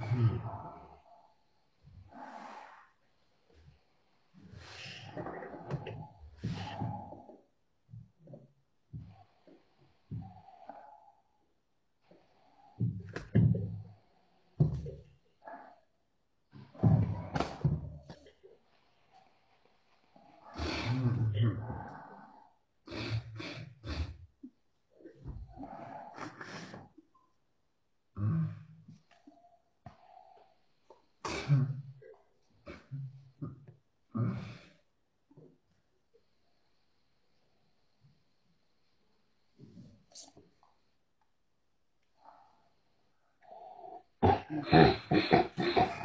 Hmm. Mm-hmm.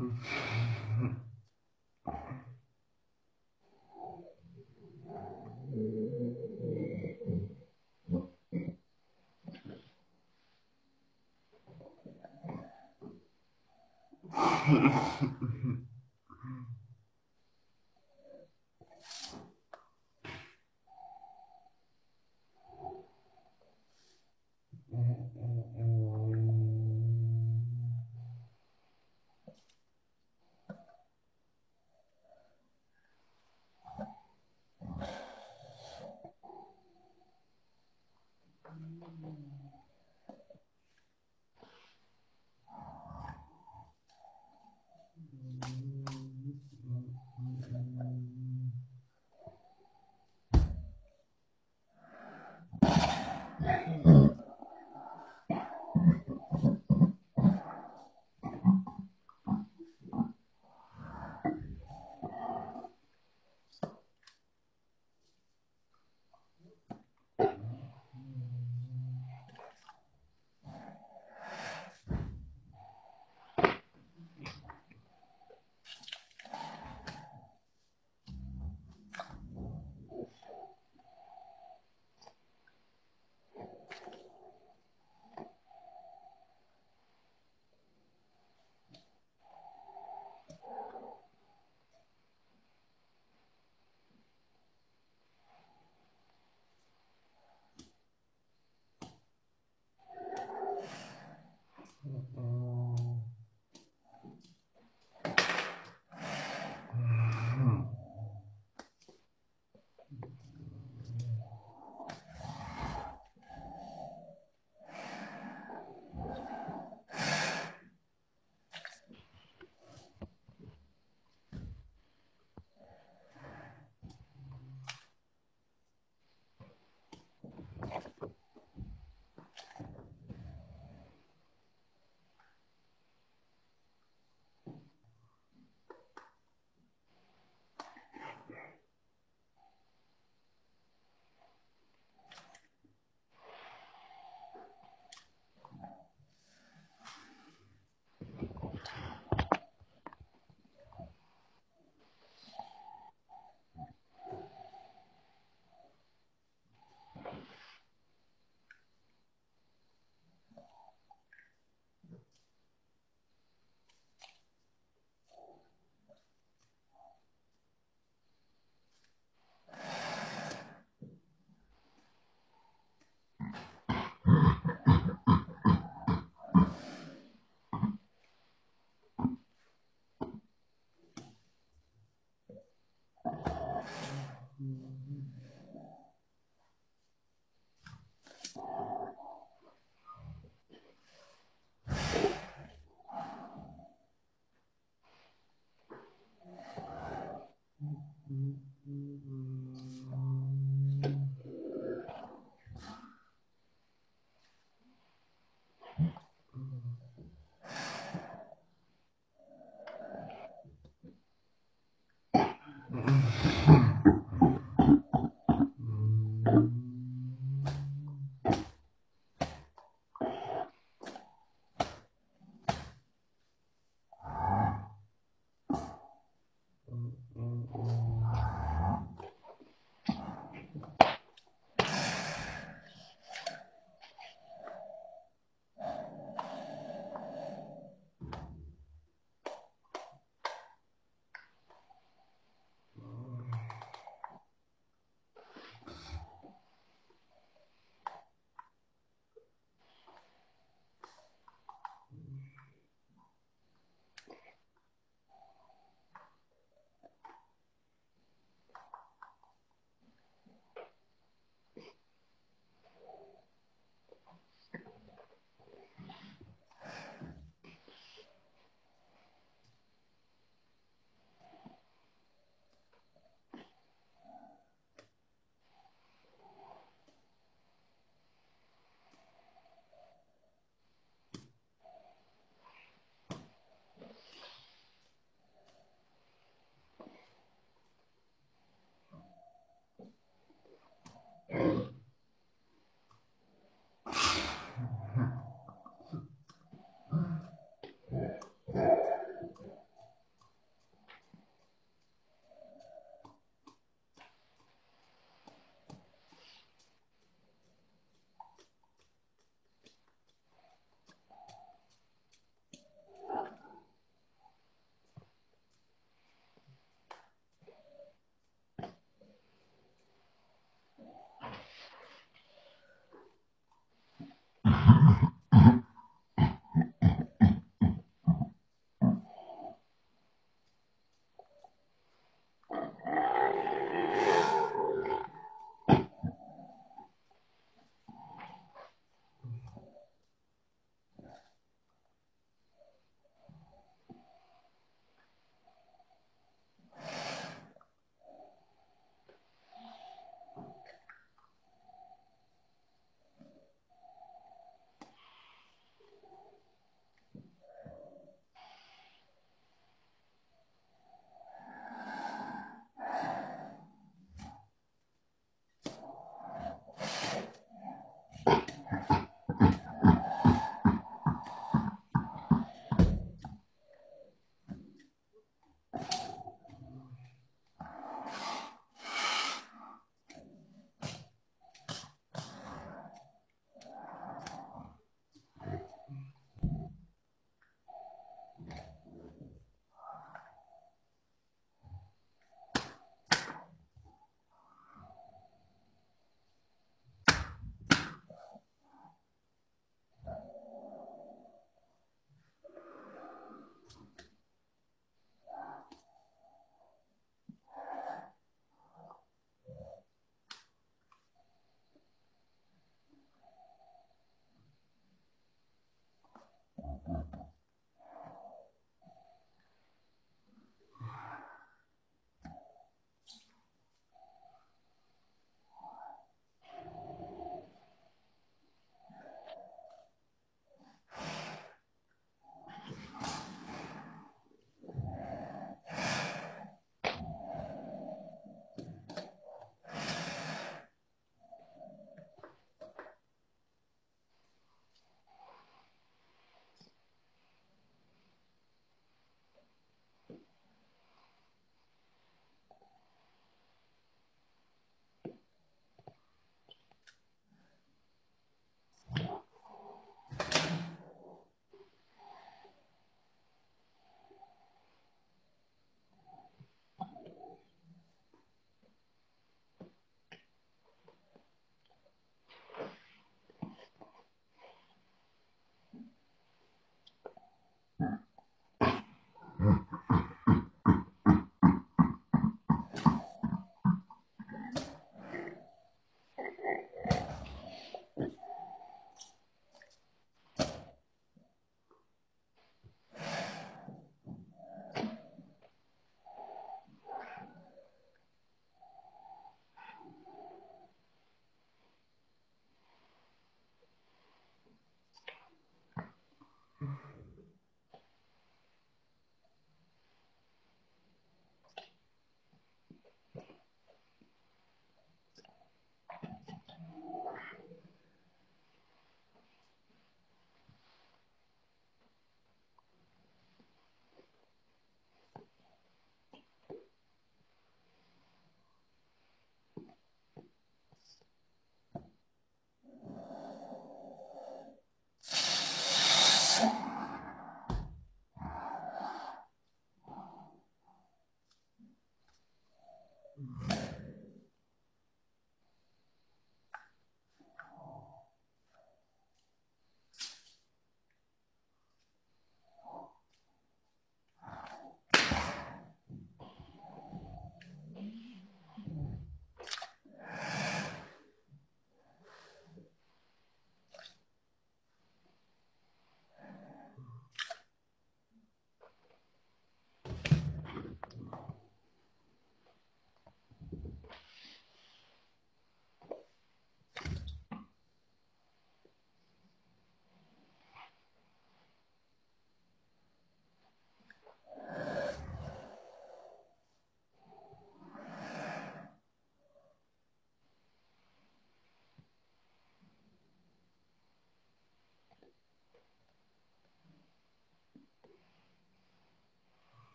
Mm-hmm. Mm.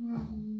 Mm-hmm.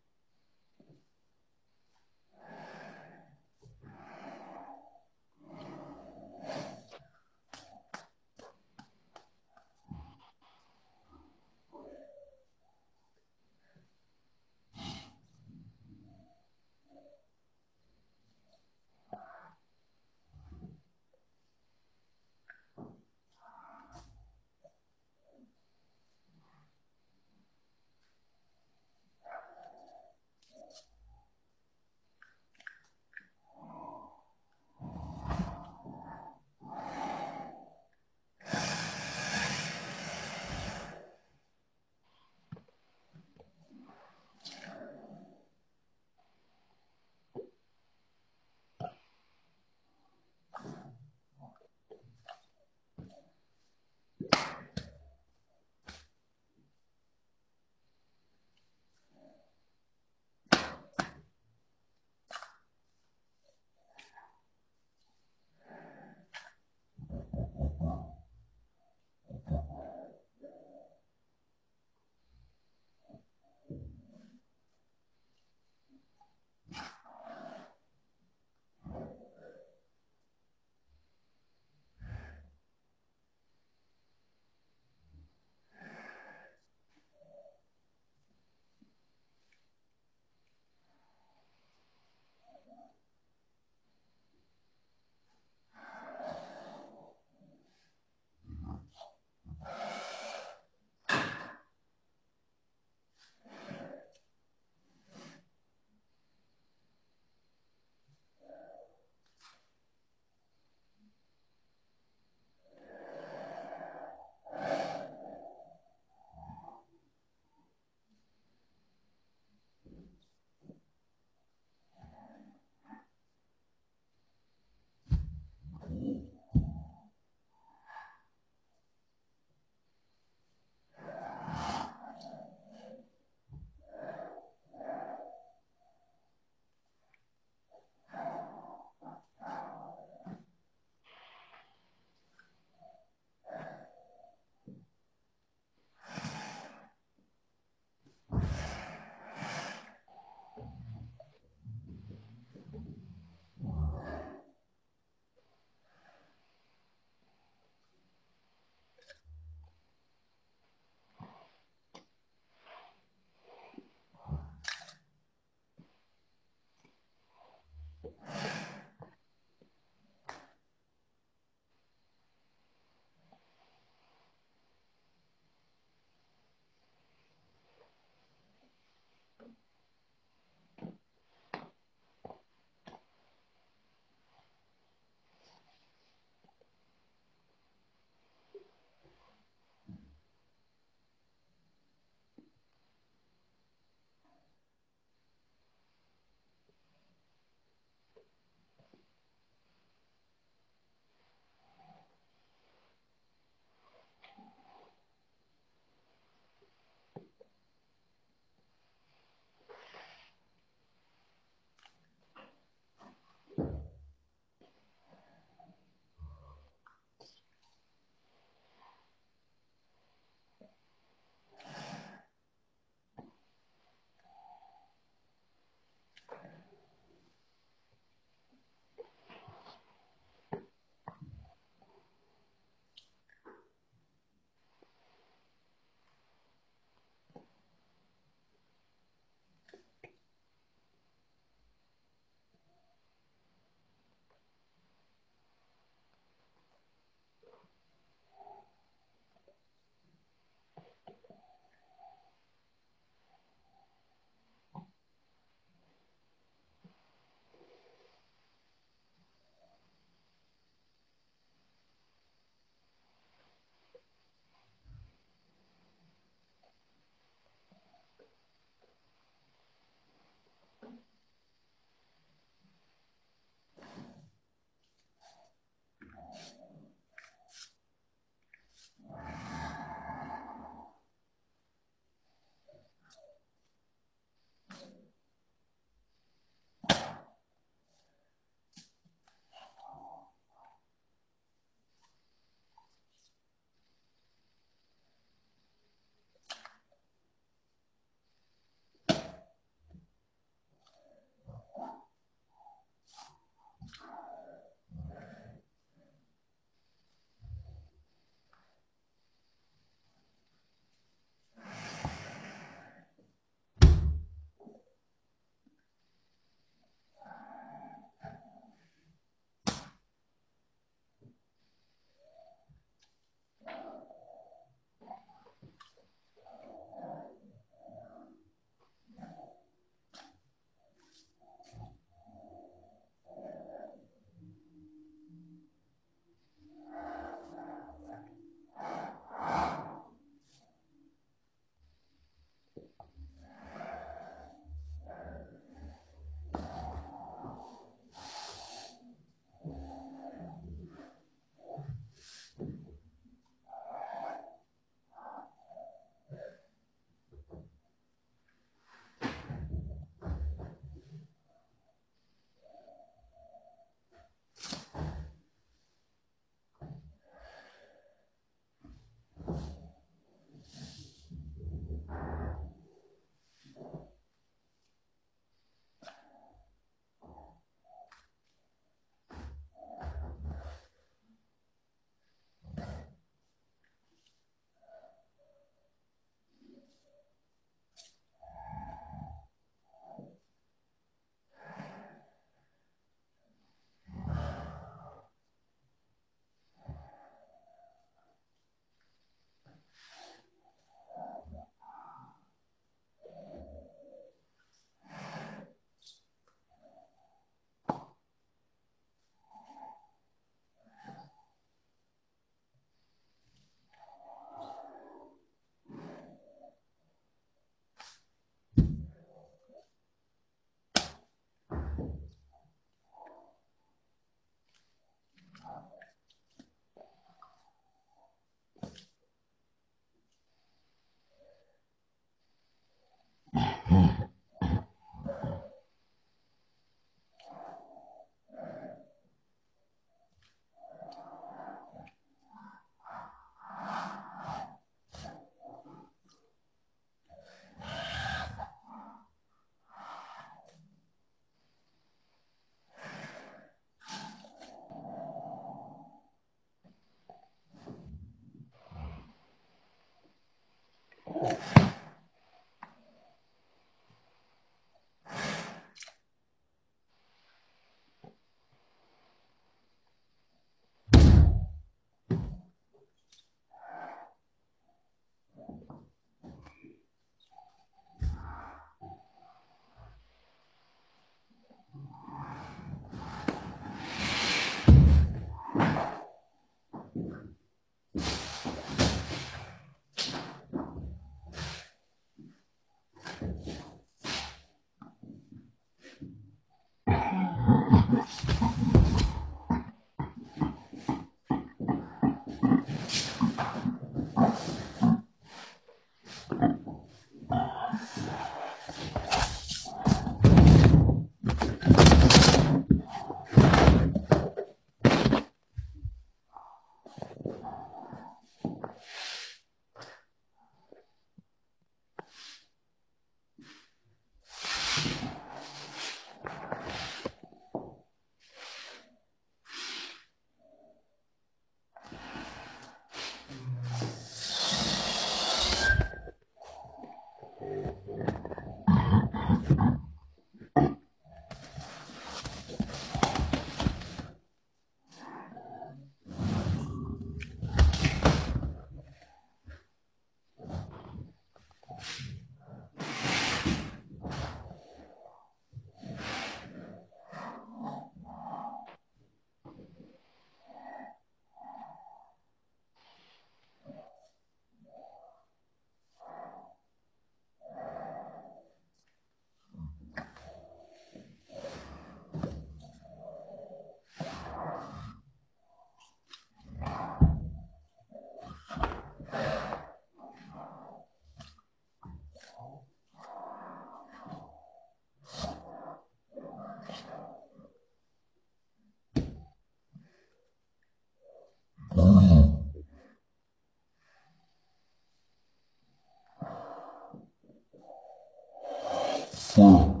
Fu.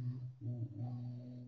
Mm-hmm.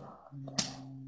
Mm-hmm.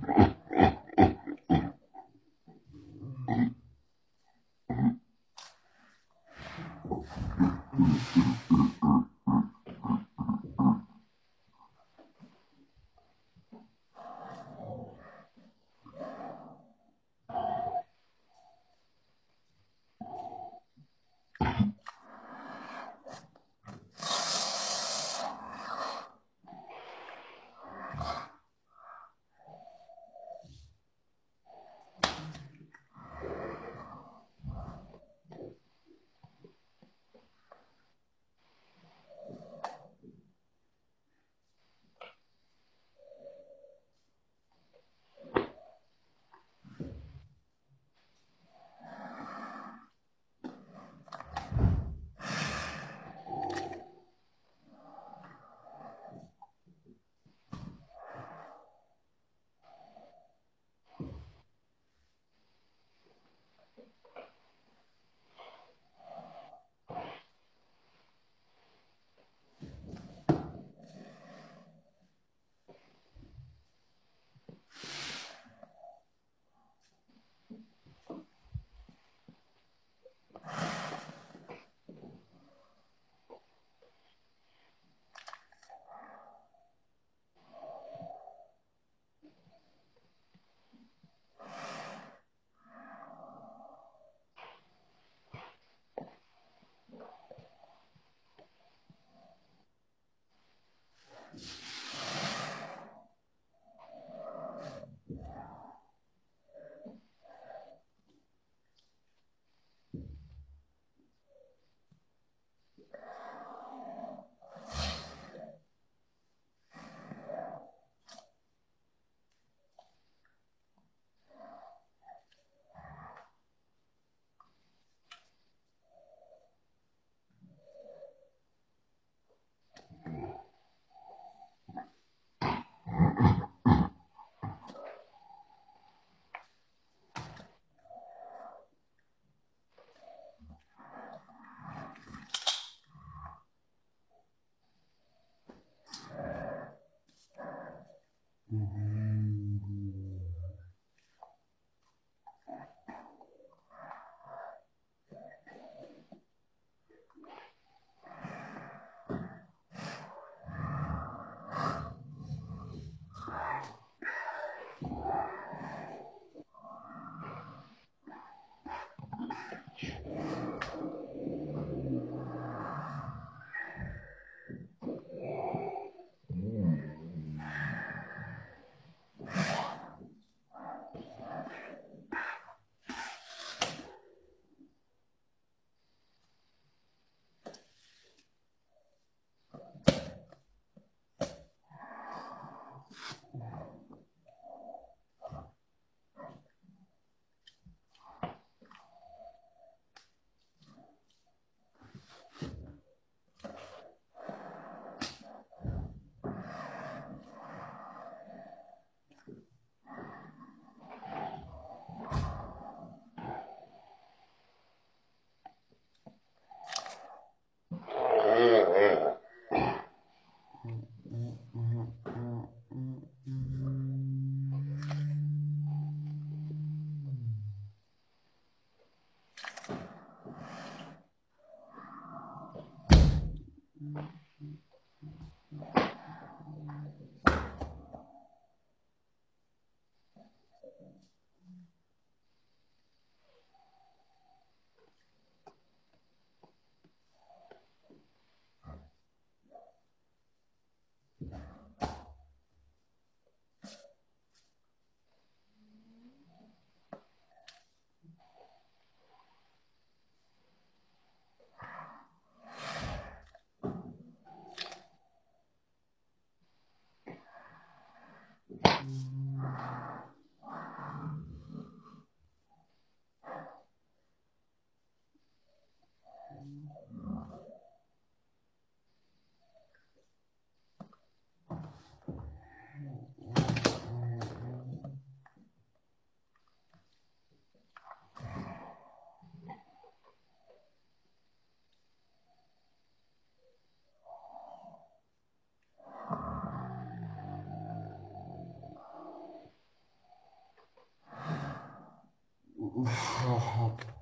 Mm-hmm. help.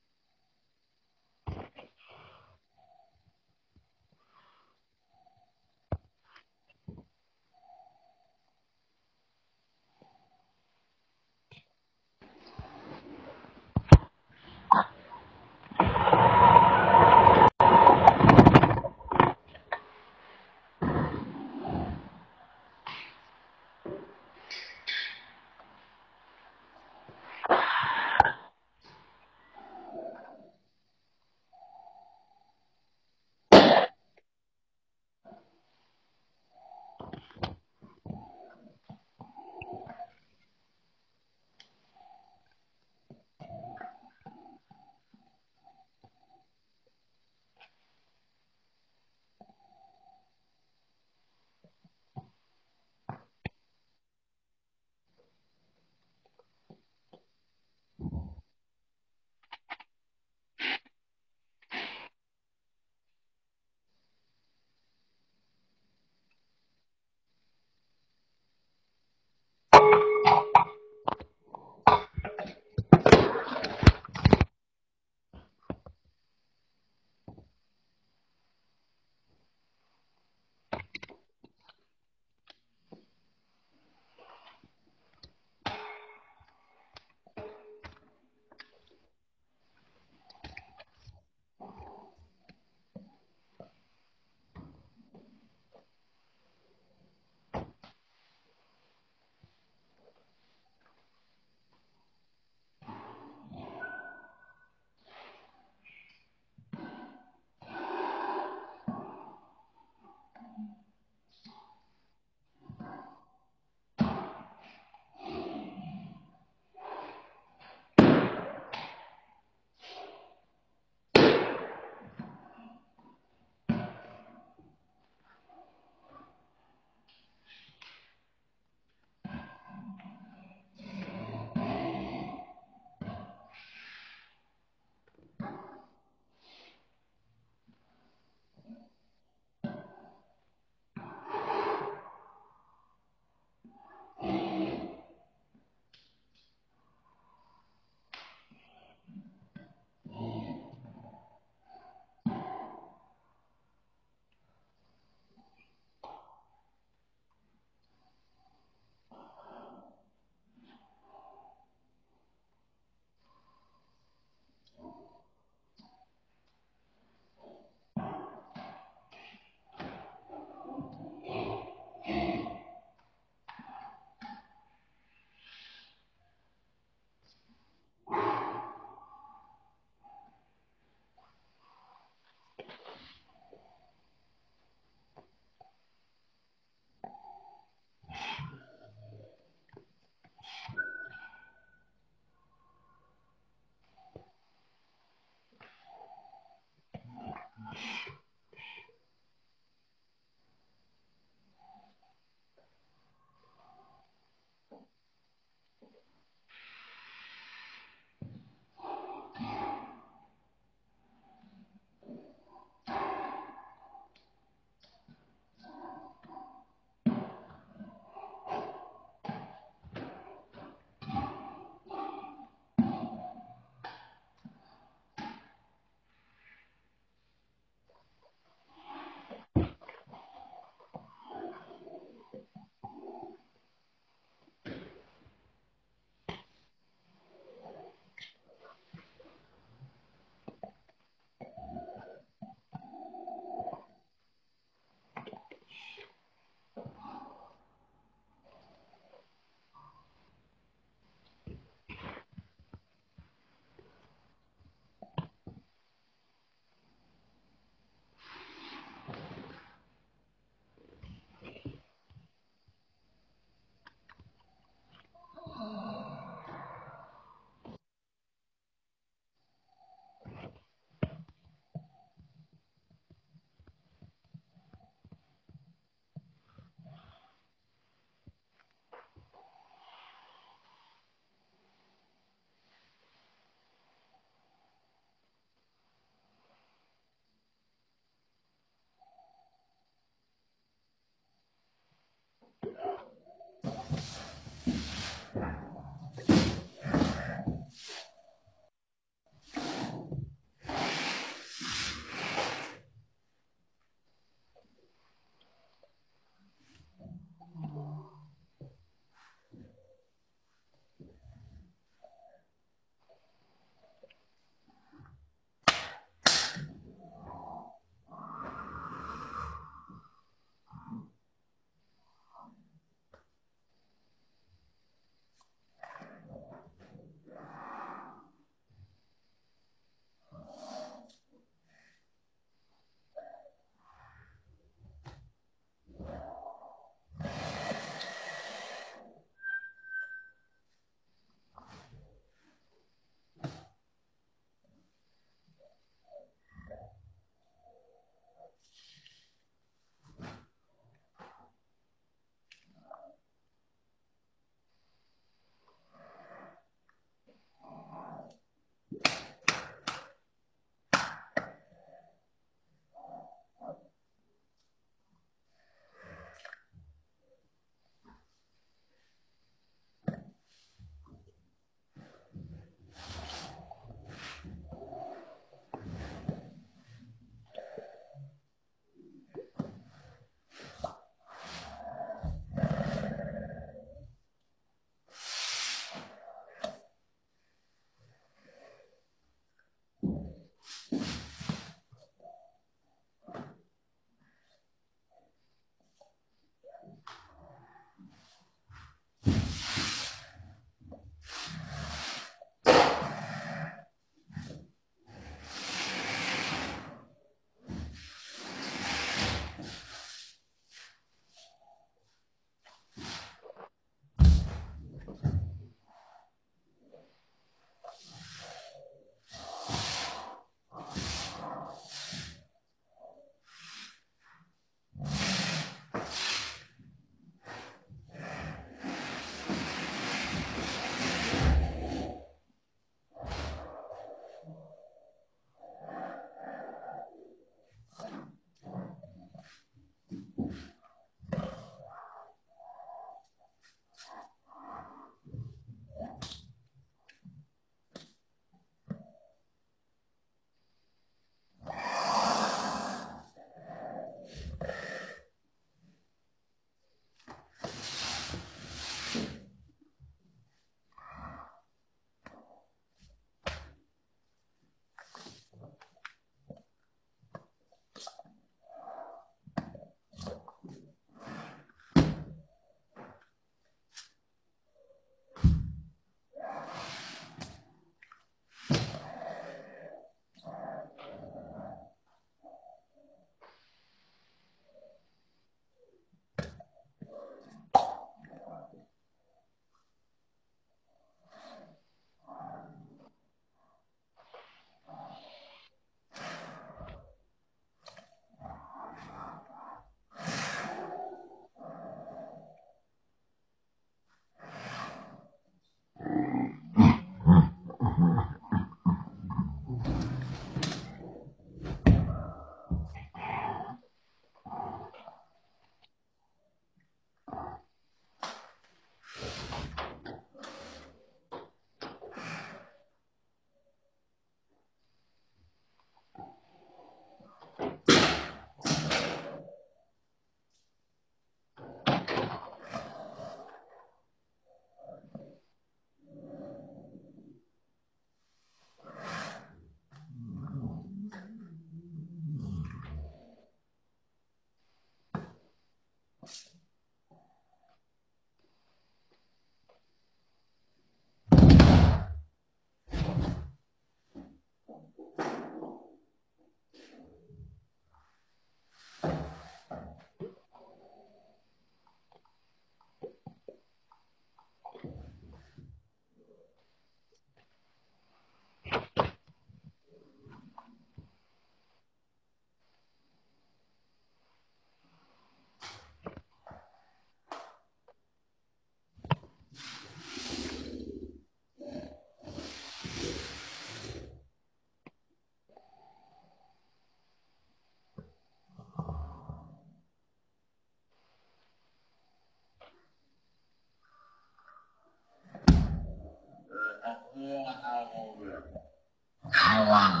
Nazionale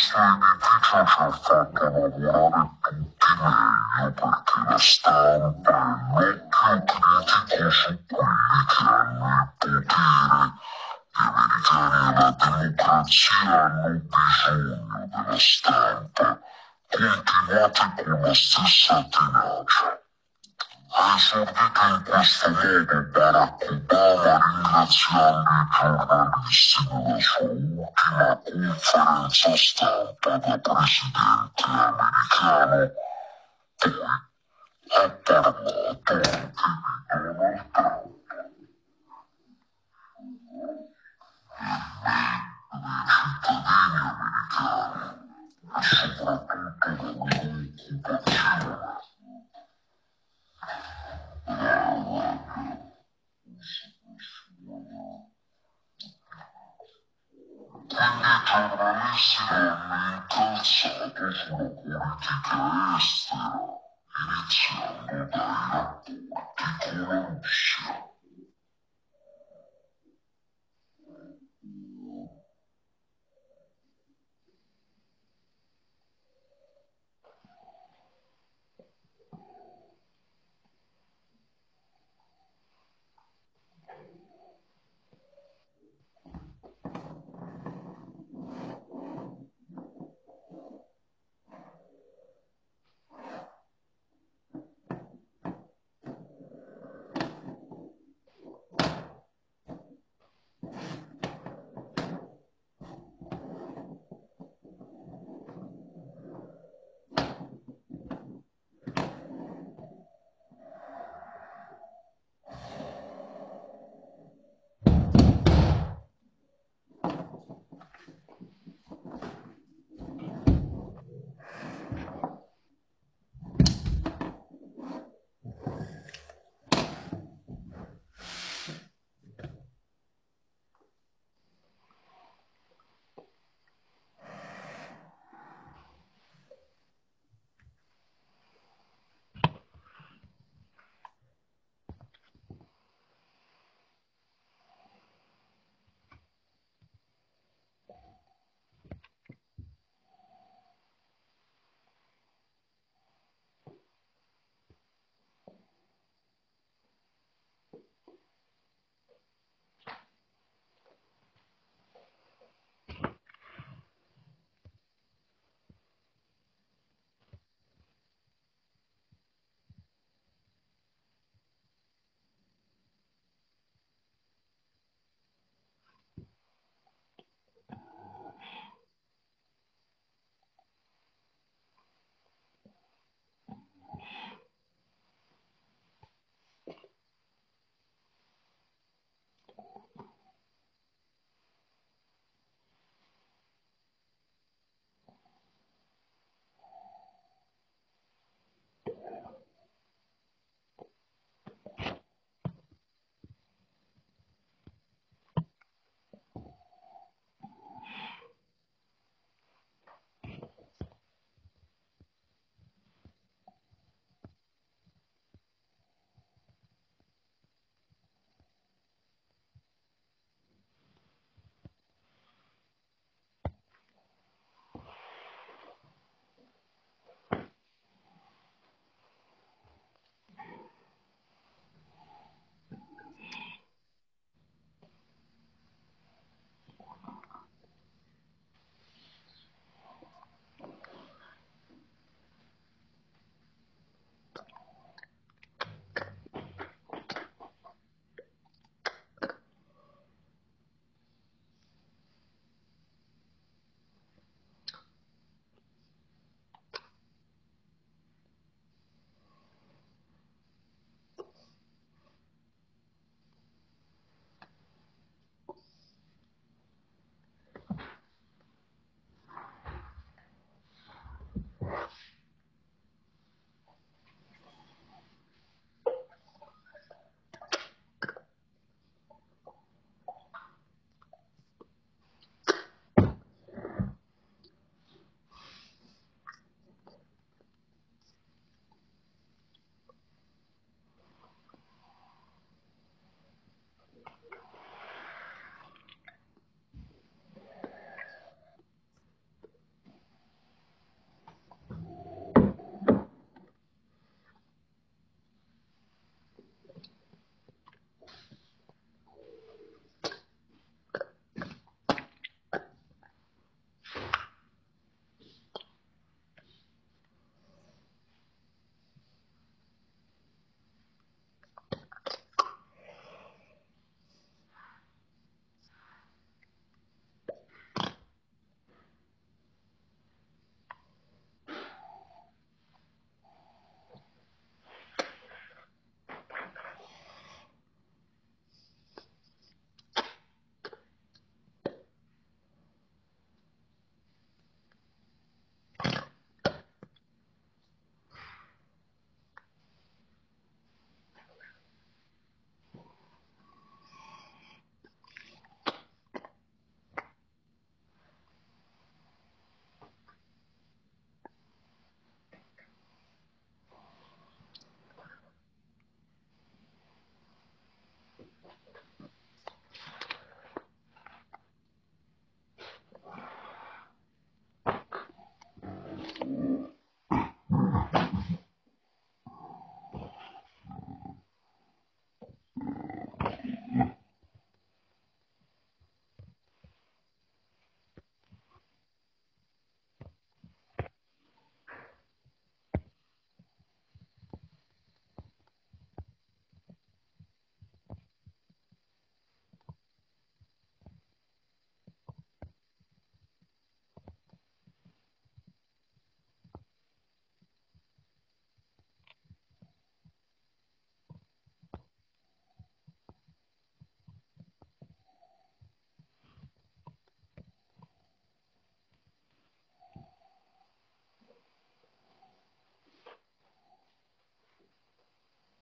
edificio ci ha fatto lavorare tutti meglio perché la stampa è l'occhio critico su hanno il potere. Gli americani e la democrazia hanno bisogno della stampa. Continuate con la stessa tenacia. Ha esordito in questo modo Barack Obama ringraziando i giornalisti nella sua ultima conferenza stampa da presidente americano. Poi Donald Trump. In dei cittadini americani e soprattutto della Inizia a mutare la porta con l'ansia.